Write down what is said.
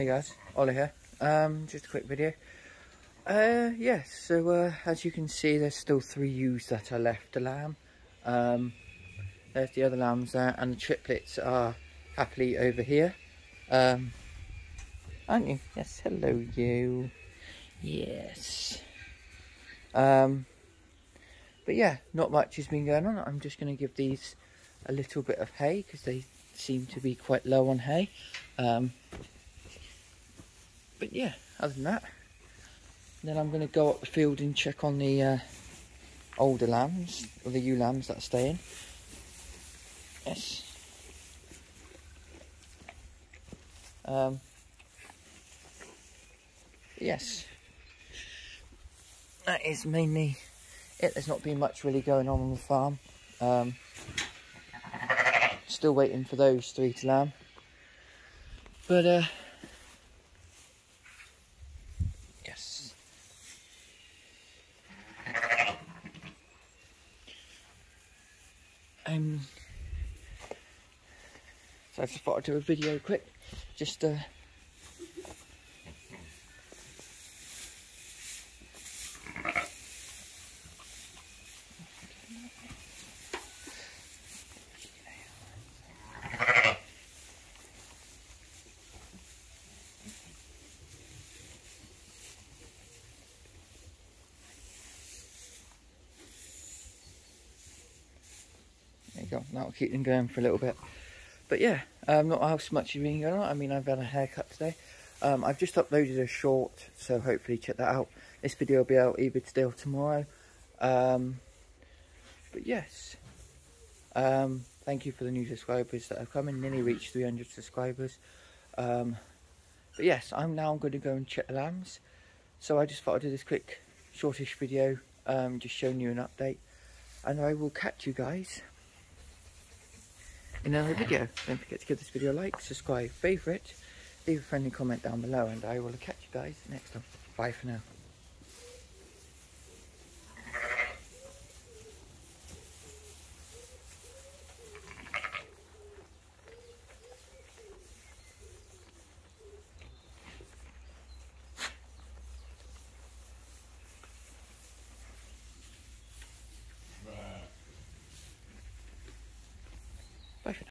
Hey guys, Ollie here. Um, just a quick video. Uh, yes, so uh, as you can see, there's still three ewes that are left to lamb. Um, there's the other lambs there, and the triplets are happily over here. Um, aren't you? Yes, hello you. Yes. Um, but yeah, not much has been going on. I'm just going to give these a little bit of hay because they seem to be quite low on hay. Um, but yeah, other than that, then I'm going to go up the field and check on the uh, older lambs, or the ewe lambs that are staying. Yes. Um, yes. That is mainly it. There's not been much really going on on the farm. Um, still waiting for those three to lamb. But, uh, Um, so I just thought I'd do a video quick, just uh, go. That'll keep them going for a little bit. But yeah, um, not how much has been going on. I mean, I've had a haircut today. Um, I've just uploaded a short, so hopefully check that out. This video will be out either today or tomorrow. Um, but yes, um, thank you for the new subscribers that have come in. Nearly reached 300 subscribers. Um, but yes, I'm now going to go and check the lambs. So I just thought I'd do this quick, shortish video, um, just showing you an update. And I will catch you guys in another video. Don't forget to give this video a like, subscribe, favourite, leave a friendly comment down below and I will catch you guys next time. Bye for now.